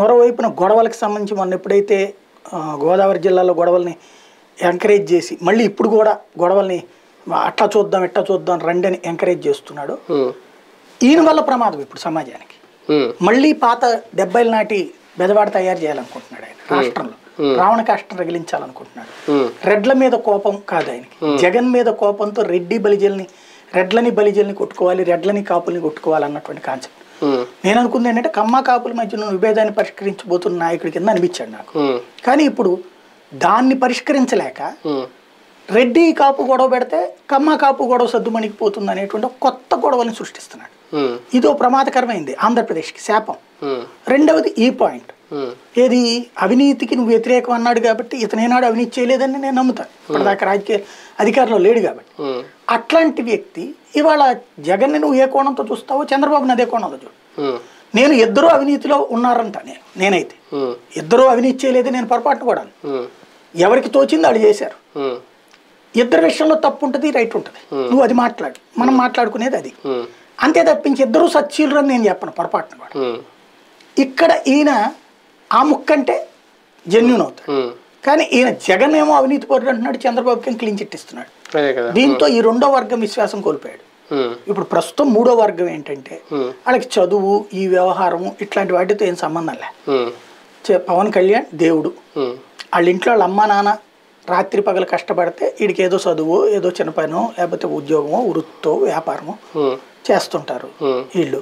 మరోవైపున గొడవలకు సంబంధించి మొన్న ఎప్పుడైతే గోదావరి జిల్లాలో గొడవల్ని ఎంకరేజ్ చేసి మళ్ళీ ఇప్పుడు కూడా గొడవల్ని అట్లా చూద్దాం ఇట్లా చూద్దాం రండి అని ఎంకరేజ్ చేస్తున్నాడు. ఈయన వల్ల ప్రమాదం ఇప్పుడు సమాజానికి. మళ్ళీ పాత డెబ్బైల నాటి బెదవాడ తయారు చేయాలనుకుంటున్నాడు ఆయన రాష్ట్రంలో. రావణ కాష్టం రగిలించాలనుకుంటున్నాడు. రెడ్ల మీద కోపం కాదు ఆయనకి. జగన్ మీద కోపంతో రెడ్డి బలిజల్ని రెడ్లని బలిజల్ని కొట్టుకోవాలి రెడ్లని కాపుల్ని కొట్టుకోవాలి అన్నటువంటి కాన్సెప్ట్. నేను అనుకుంది ఏంటంటే కమ్మ కాపుల మధ్య ఉన్న విభేదాన్ని పరిష్కరించబోతున్న నాయకుడి కింద అనిపించాడు నాకు. కానీ ఇప్పుడు దాన్ని పరిష్కరించలేక రెడ్డి కాపు గొడవ పెడితే కమ్మ కాపు గొడవ సద్దుమణిగిపోతుంది అనేటువంటి ఒక కొత్త గొడవని సృష్టిస్తున్నాడు. ఇదో ప్రమాదకరమైంది ఆంధ్రప్రదేశ్కి శాపం. రెండవది ఈ పాయింట్. ఏది? అవినీతికి నువ్వు వ్యతిరేకం అన్నాడు కాబట్టి ఇతనేనాడు అవినీతి చేయలేదని నేను నమ్ముతాను ఇప్పటిదాకా రాజకీయ అధికారంలో లేడు కాబట్టి. అట్లాంటి వ్యక్తి ఇవాళ జగన్ని నువ్వు ఏ కోణంతో చూస్తావో చంద్రబాబుని అదే కోణంలో చూడు. నేను ఇద్దరు అవినీతిలో ఉన్నారంట నేను నేనైతే. ఇద్దరు అవినీతి చేయలేదు నేను పొరపాటు కూడా ఎవరికి తోచింది వాళ్ళు చేశారు. ఇద్దరు విషయంలో తప్పు ఉంటుంది రైట్ ఉంటుంది. నువ్వు అది మాట్లాడు. మనం మాట్లాడుకునేది అది. అంతే తప్పించి ఇద్దరు సచ్చీలు అని నేను చెప్పను పొరపాటున కూడా. ఇక్కడ ఈయన ఆ ముక్కంటే జెన్యున్ అవుతాడు కానీ ఈయన జగన్ ఏమో అవినీతి పరుడు అంటున్నాడు చంద్రబాబుకి క్లీన్ చిట్ ఇస్తున్నాడు. దీంతో ఈ రెండో వర్గం విశ్వాసం కోల్పోయాడు. ఇప్పుడు ప్రస్తుతం మూడో వర్గం ఏంటంటే వాళ్ళకి చదువు ఈ వ్యవహారము ఇట్లాంటి వాటితో ఏం సంబంధం లే. పవన్ కళ్యాణ్ దేవుడు. వాళ్ళ ఇంట్లో వాళ్ళ అమ్మ నాన్న రాత్రి పగలు కష్టపడితే వీడికి ఏదో చదువు ఏదో చిన్న పనో లేకపోతే ఉద్యోగమో వృత్తో వ్యాపారమో చేస్తుంటారు వీళ్ళు.